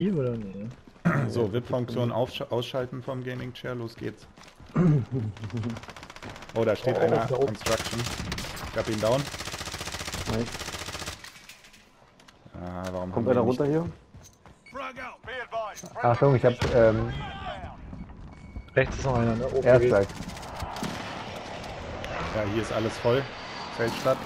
Hier oder nee? So, VIP-Funktion ausschalten vom Gaming Chair, los geht's. Oh, da steht Oh, einer, da. Construction. Ich hab ihn down. Nice. Ah, warum Kommt einer runter hier? Achtung, ich hab, ähm, Rechts ist noch einer, ne? Oben erst geht's. gleich. Ja, hier ist alles voll. Feldstadt.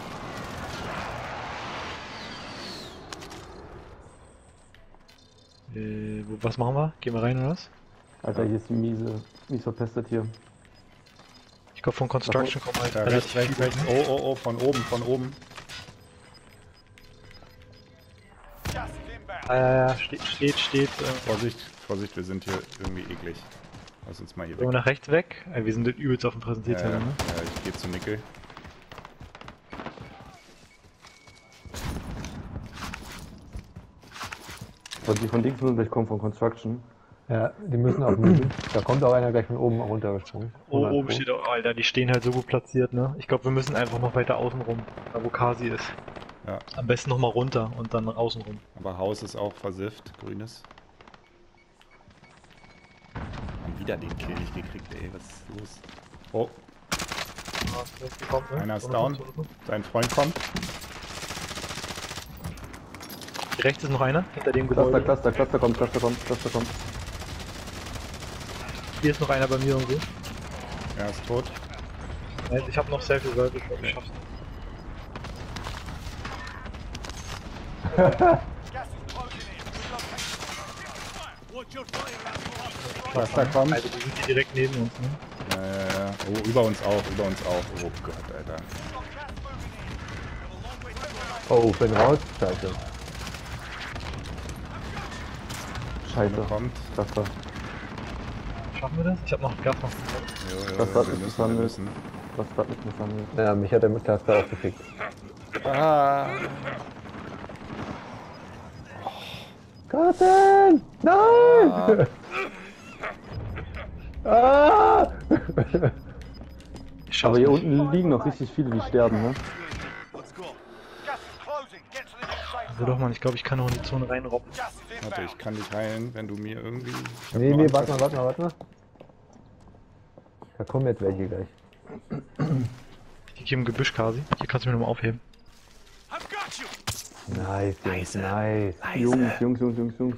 Äh, wo, was machen wir? Gehen wir rein oder was? Alter, hier ist die miese, mies verpestet hier. Ich glaube von Construction kommen halt relativ rechts, rechts, rechts. ne? Oh, oh, oh, von oben, von oben. Ah, ja, ja, steht, steht, steht. Äh, Vorsicht, Vorsicht, wir sind hier irgendwie eklig. Lass uns mal hier Gehen wir weg. nach rechts weg? Äh, wir sind übelst auf dem Ja, Präsentierteller, ja, ne? ja, ich gehe zu Nickel. Und die von links müssen gleich kommen von Construction. Ja, die müssen auch müssen. Da kommt auch einer gleich von oben runtergesprungen. Oh, 100 oben steht auch, Alter, die stehen halt so gut platziert, ne? Ich glaube, wir müssen einfach noch weiter außen rum, da wo Kasi ist. Ja. Am besten noch mal runter und dann außen rum. Aber Haus ist auch versifft, grünes. Haben wieder den Kill nicht gekriegt, ey, was ist los? Oh, Einer ist down. sein Freund kommt. Rechts ist noch einer, hinter dem Cluster, Gebäude. Cluster, Cluster kommt, Cluster kommt, Cluster kommt. Hier ist noch einer bei mir und so. Er ist tot. Nein, Ich habe noch Self Revival, ich glaube, ich schaff's. Cluster kommt. Also die sind hier direkt neben uns, ne? Ja, ja, ja. Oh, über uns auch, über uns auch. Oh Gott, Alter. Oh, bin raus. Scheiße. Scheiße. Kommt. Cluster. Schaffen wir das? Ich habe noch noch. Jo, jo, Das hat müssen. Cluster hat nicht mehr verhandelt. Ja, mich hat er mit Cluster aufgefickt. Ah, Carsten! Nein! Ah! Schaff's Aber hier unten liegen noch richtig viele, die sterben, ne? Also doch, Mann, ich glaube, ich kann noch in die Zone reinrobben. warte, ich kann dich heilen, wenn du mir irgendwie... Nee, nee, warte mal, warte mal, warte mal. Da kommen jetzt welche gleich. Ich hier im Gebüsch, Kasi. Hier kannst du mir nochmal aufheben. Nice, Jungs, nice. Jungs, Jungs, Jungs, Jungs, Jungs.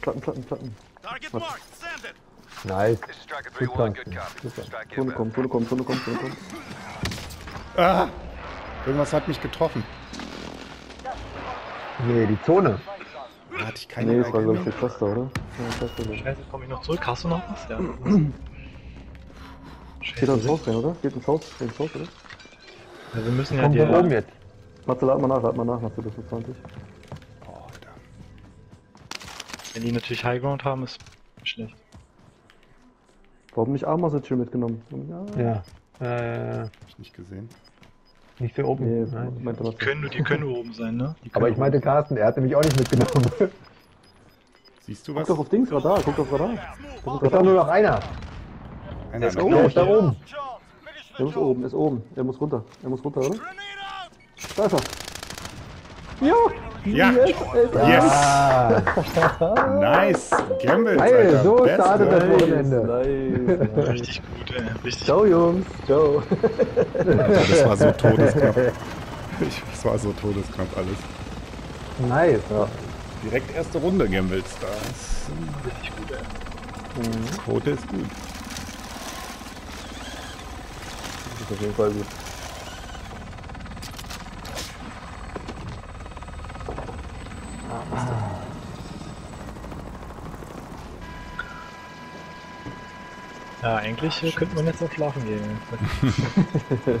Platten, Platten, Platten. Nice. Striker Good 3-1, plan. good copy. Super. Strike Zone kommt, Zone kommt, Zone kommt, Zone kommt. Ah, irgendwas hat mich getroffen. Nee, die Zone. Da hatte ich keine Nee, das war glaube ich Erkennung. der Cluster, oder? Scheiße, komm ich noch zurück? Hast du noch was? Ja. Geht er ins Scheiße. Haus rein, oder? Geht ins Haus, geht ins Haus, oder? Ja, wir müssen ja Kommt die... von oben jetzt. Matze, lad mal nach, lad mal nach, Matze, das ist 20. Oh, Alter. Wenn die natürlich Highground haben, ist schlecht. Warum nicht Arma Satchel mitgenommen? Ja. Ja. Äh, Hab ich nicht gesehen. Nicht für oben. Nee, Nein. meinte Matze. Die können, die können nur oben sein, ne? Aber ich meinte Carsten, er hat nämlich auch nicht mitgenommen. Siehst du Guck was? doch auf Dings, Radar, guck auf Radar. Da ist doch nur noch einer. Einer Der noch. ist da oben. Er muss oben, ist oben. Er muss runter. Er muss runter, oder? Da ist er. Ja! Ja! Yes. Yes! Ah, Nice! Gambles, Geil, Alter. so Beste. startet das Wochenende. nice. Richtig gut, ey. Richtig Ciao, Jungs. Ciao. Das war so todesknapp. Ich, das war so todesknapp alles. Nice. Ja. Direkt erste Runde Gambles. Das richtig gut, ey. Quote ist gut. Das ist auf jeden Fall gut. Ja, eigentlich äh, könnte man jetzt auch schlafen gehen.